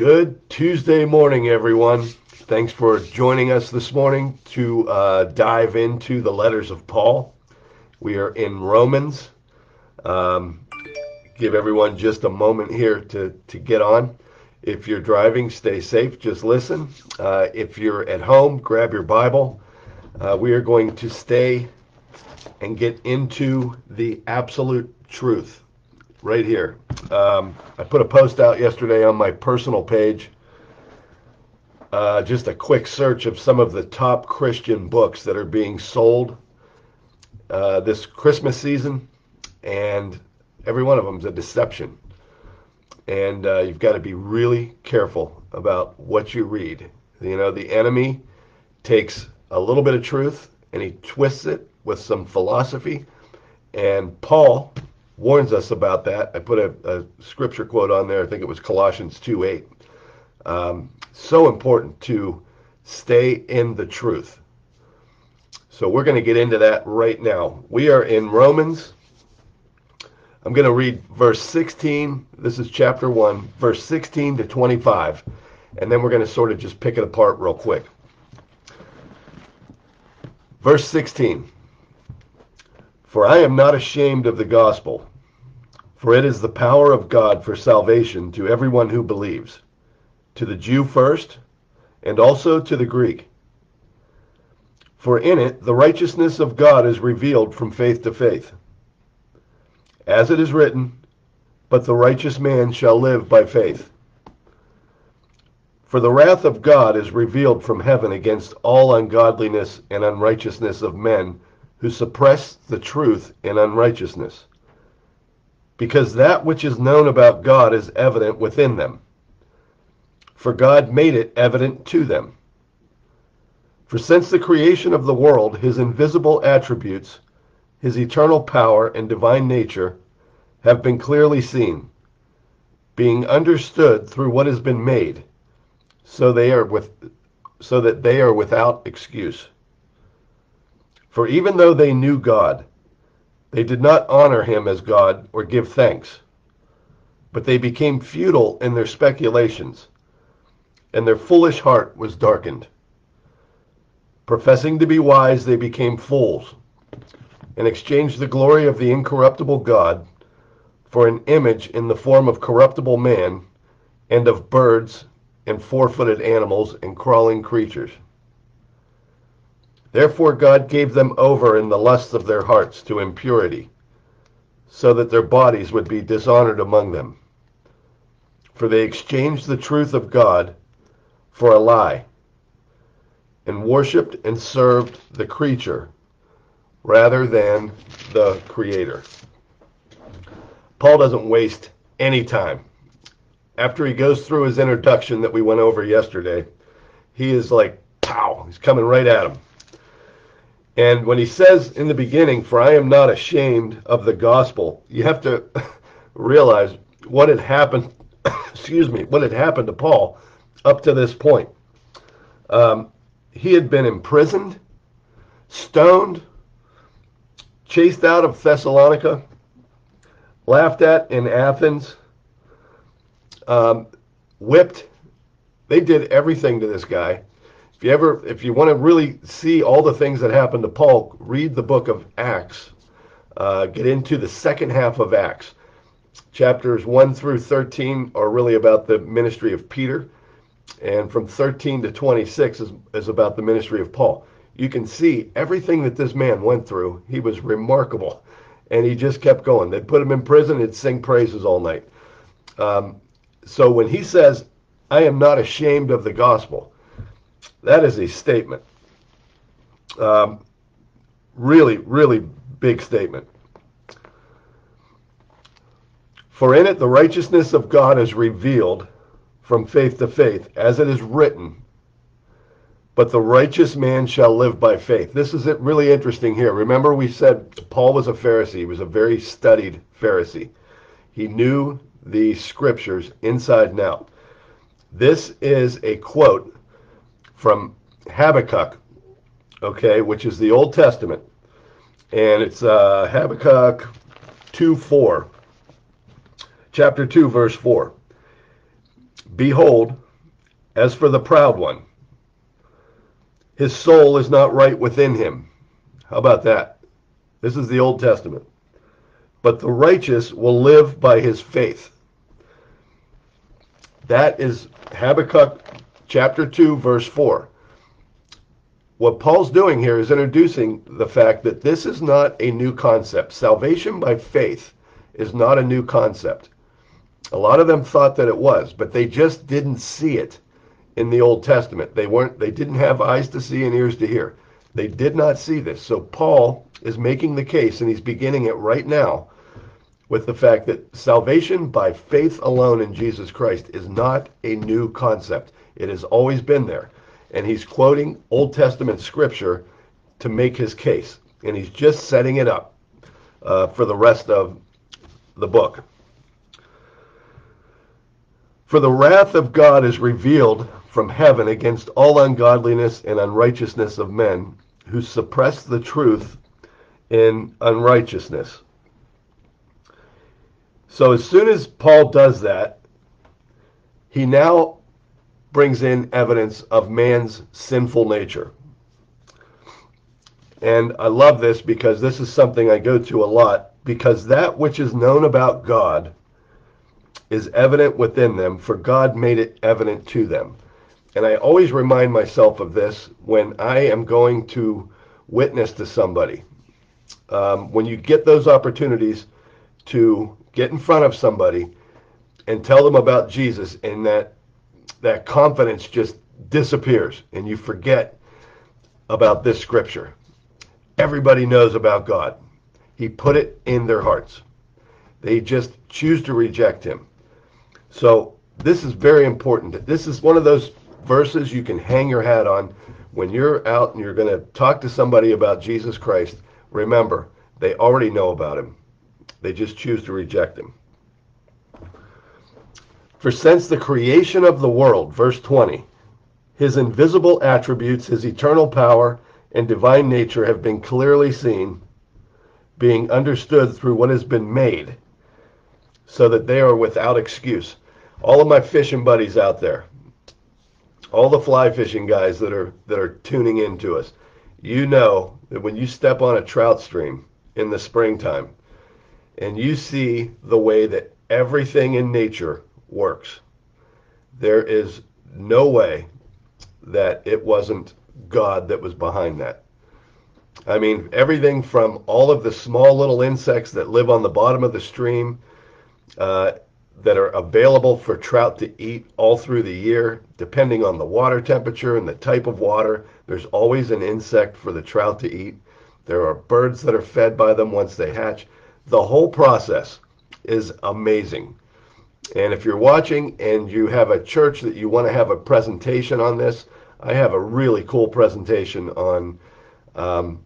Good Tuesday morning, everyone. Thanks for joining us this morning to uh, dive into the letters of Paul. We are in Romans. Um, give everyone just a moment here to, to get on. If you're driving, stay safe, just listen. Uh, if you're at home, grab your Bible. Uh, we are going to stay and get into the absolute truth right here. Um, I put a post out yesterday on my personal page. Uh, just a quick search of some of the top Christian books that are being sold uh, this Christmas season, and every one of them is a deception. And uh, you've got to be really careful about what you read. You know, the enemy takes a little bit of truth and he twists it with some philosophy. And Paul warns us about that. I put a, a scripture quote on there. I think it was Colossians 2 8. Um, so important to stay in the truth. So we're going to get into that right now. We are in Romans. I'm going to read verse 16. This is chapter 1, verse 16 to 25. And then we're going to sort of just pick it apart real quick. Verse 16 For I am not ashamed of the gospel for it is the power of God for salvation to everyone who believes, to the Jew first, and also to the Greek. For in it the righteousness of God is revealed from faith to faith. As it is written, But the righteous man shall live by faith. For the wrath of God is revealed from heaven against all ungodliness and unrighteousness of men who suppress the truth in unrighteousness because that which is known about God is evident within them. For God made it evident to them. For since the creation of the world, his invisible attributes, his eternal power and divine nature, have been clearly seen, being understood through what has been made, so they are with so that they are without excuse. For even though they knew God, they did not honor him as God or give thanks, but they became futile in their speculations, and their foolish heart was darkened. Professing to be wise, they became fools, and exchanged the glory of the incorruptible God for an image in the form of corruptible man, and of birds, and four footed animals, and crawling creatures. Therefore God gave them over in the lusts of their hearts to impurity, so that their bodies would be dishonored among them. For they exchanged the truth of God for a lie, and worshipped and served the creature rather than the Creator. Paul doesn't waste any time. After he goes through his introduction that we went over yesterday, he is like, pow, he's coming right at him. And when he says in the beginning, For I am not ashamed of the gospel, you have to realize what had happened, excuse me, what had happened to Paul up to this point. Um, he had been imprisoned, stoned, chased out of Thessalonica, laughed at in Athens, um, whipped. They did everything to this guy. If you ever, if you want to really see all the things that happened to Paul, read the book of Acts. Uh, get into the second half of Acts. Chapters 1 through 13 are really about the ministry of Peter, and from 13 to 26 is, is about the ministry of Paul. You can see everything that this man went through. He was remarkable, and he just kept going. They'd put him in prison, he'd sing praises all night. Um, so when he says, I am not ashamed of the gospel, that is a statement. Um, really, really big statement. For in it the righteousness of God is revealed from faith to faith, as it is written, but the righteous man shall live by faith. This is it really interesting here. Remember we said Paul was a Pharisee. He was a very studied Pharisee. He knew the scriptures inside and out. This is a quote from Habakkuk, okay, which is the Old Testament. And it's uh, Habakkuk 2 4. Chapter 2, verse 4. Behold, as for the proud one, his soul is not right within him. How about that? This is the Old Testament. But the righteous will live by his faith. That is Habakkuk chapter 2, verse 4. What Paul's doing here is introducing the fact that this is not a new concept. Salvation by faith is not a new concept. A lot of them thought that it was, but they just didn't see it in the Old Testament. They weren't they didn't have eyes to see and ears to hear. They did not see this. So Paul is making the case and he's beginning it right now with the fact that salvation by faith alone in Jesus Christ is not a new concept. It has always been there and he's quoting Old Testament scripture to make his case, and he's just setting it up uh, for the rest of the book. For the wrath of God is revealed from heaven against all ungodliness and unrighteousness of men who suppress the truth in unrighteousness. So as soon as Paul does that, he now brings in evidence of man's sinful nature. And I love this because this is something I go to a lot because that which is known about God is evident within them, for God made it evident to them. And I always remind myself of this when I am going to witness to somebody. Um, when you get those opportunities to get in front of somebody and tell them about Jesus and that that confidence just disappears and you forget about this scripture. Everybody knows about God. He put it in their hearts. They just choose to reject him. So this is very important. This is one of those verses you can hang your hat on when you're out and you're going to talk to somebody about Jesus Christ. Remember, they already know about him. They just choose to reject him. For since the creation of the world, verse 20, his invisible attributes, his eternal power, and divine nature have been clearly seen, being understood through what has been made, so that they are without excuse. All of my fishing buddies out there, all the fly fishing guys that are that are tuning in to us, you know that when you step on a trout stream in the springtime and you see the way that everything in nature works. There is no way that it wasn't God that was behind that. I mean, everything from all of the small little insects that live on the bottom of the stream uh, that are available for trout to eat all through the year, depending on the water temperature and the type of water. There's always an insect for the trout to eat. There are birds that are fed by them once they hatch. The whole process is amazing. And if you're watching and you have a church that you want to have a presentation on this, I have a really cool presentation on um,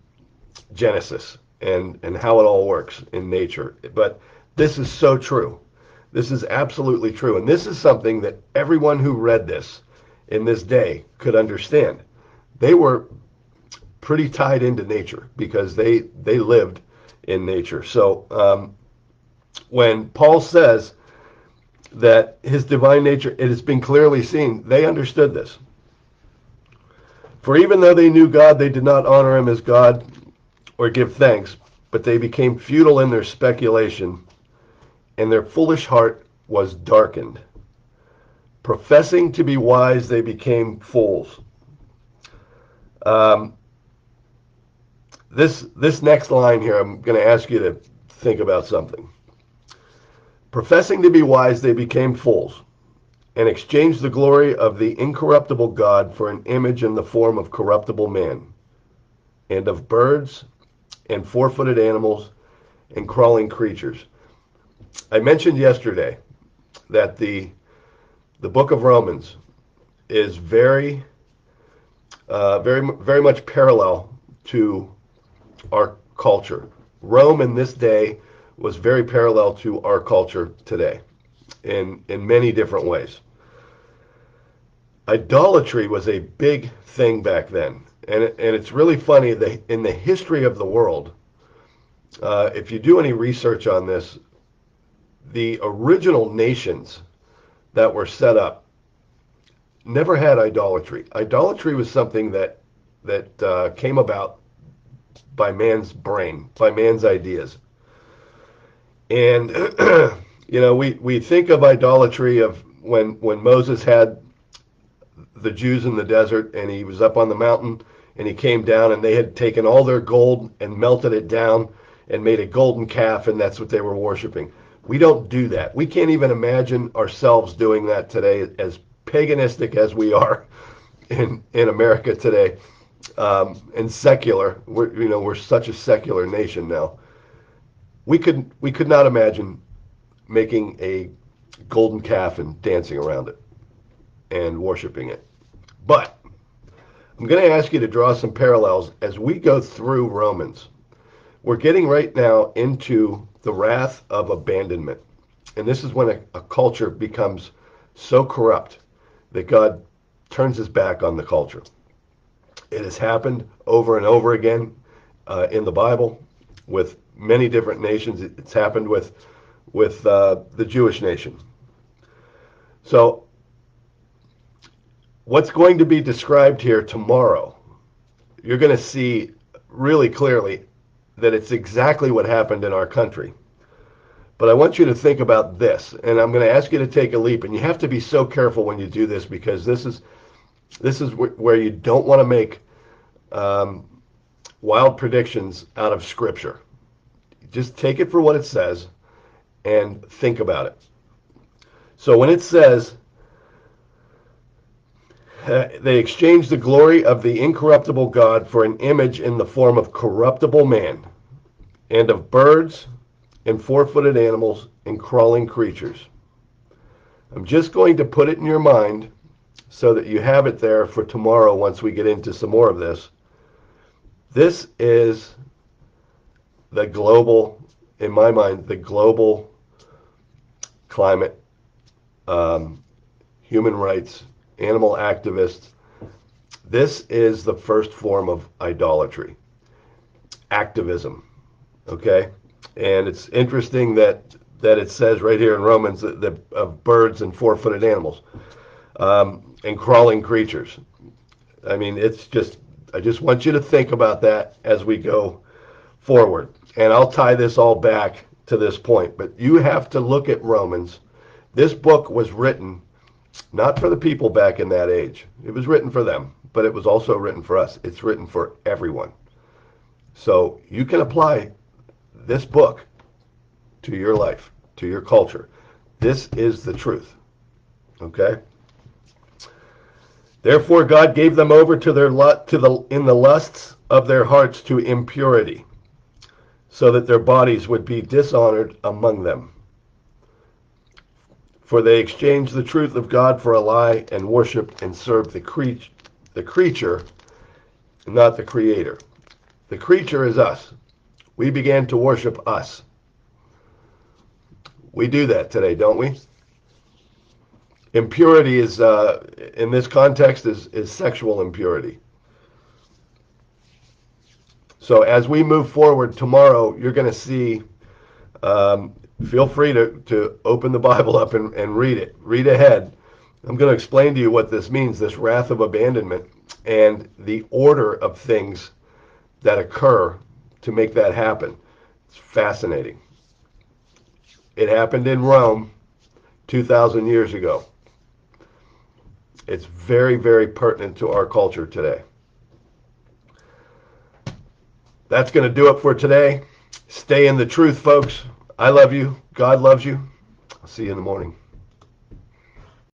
Genesis and, and how it all works in nature. But this is so true. This is absolutely true. And this is something that everyone who read this in this day could understand. They were pretty tied into nature because they, they lived in nature. So um, when Paul says, that his divine nature, it has been clearly seen. They understood this. For even though they knew God, they did not honor him as God or give thanks, but they became futile in their speculation, and their foolish heart was darkened. Professing to be wise, they became fools. Um, this this next line here, I'm going to ask you to think about something. Professing to be wise, they became fools and exchanged the glory of the incorruptible God for an image in the form of corruptible man, and of birds, and four footed animals, and crawling creatures. I mentioned yesterday that the, the book of Romans is very, uh, very, very much parallel to our culture. Rome in this day was very parallel to our culture today in, in many different ways. Idolatry was a big thing back then. And, it, and it's really funny that in the history of the world, uh, if you do any research on this, the original nations that were set up never had idolatry. Idolatry was something that that uh, came about by man's brain, by man's ideas. And you know, we we think of idolatry of when when Moses had the Jews in the desert and he was up on the mountain and he came down and they had taken all their gold and melted it down and made a golden calf and that's what they were worshiping. We don't do that. We can't even imagine ourselves doing that today as paganistic as we are in in America today. Um, and secular, we're, you know, we're such a secular nation now. We could we could not imagine making a golden calf and dancing around it and worshiping it. But I'm going to ask you to draw some parallels as we go through Romans. We're getting right now into the wrath of abandonment. And this is when a, a culture becomes so corrupt that God turns his back on the culture. It has happened over and over again uh, in the Bible with many different nations. It's happened with with uh, the Jewish nation. So, what's going to be described here tomorrow, you're going to see really clearly that it's exactly what happened in our country. But I want you to think about this, and I'm going to ask you to take a leap. And you have to be so careful when you do this because this is this is wh- where you don't want to make um, wild predictions out of Scripture. Just take it for what it says and think about it. So when it says they exchanged the glory of the incorruptible God for an image in the form of corruptible man and of birds and four-footed animals and crawling creatures. I'm just going to put it in your mind so that you have it there for tomorrow once we get into some more of this. This is the global, in my mind, the global climate, um, human rights, animal activists. This is the first form of idolatry, activism. Okay, and it's interesting that that it says right here in Romans that, that of birds and four-footed animals um, and crawling creatures. I mean, it's just I just want you to think about that as we go forward, and I'll tie this all back to this point, but you have to look at Romans. This book was written not for the people back in that age. It was written for them, but it was also written for us. It's written for everyone. So you can apply this book to your life, to your culture. This is the truth. Okay? Therefore God gave them over to their to the in the lusts of their hearts to impurity so that their bodies would be dishonored among them. For they exchanged the truth of God for a lie and worshiped and served the, cre- the creature, not the creator. The creature is us. We began to worship us. We do that today, don't we? Impurity is, uh, in this context, is, is sexual impurity. So as we move forward tomorrow, you're going to see, um, feel free to, to open the Bible up and, and read it. Read ahead. I'm going to explain to you what this means, this wrath of abandonment, and the order of things that occur to make that happen. It's fascinating. It happened in Rome 2,000 years ago. It's very, very pertinent to our culture today that's going to do it for today. Stay in the truth, folks. I love you. God loves you. I'll see you in the morning.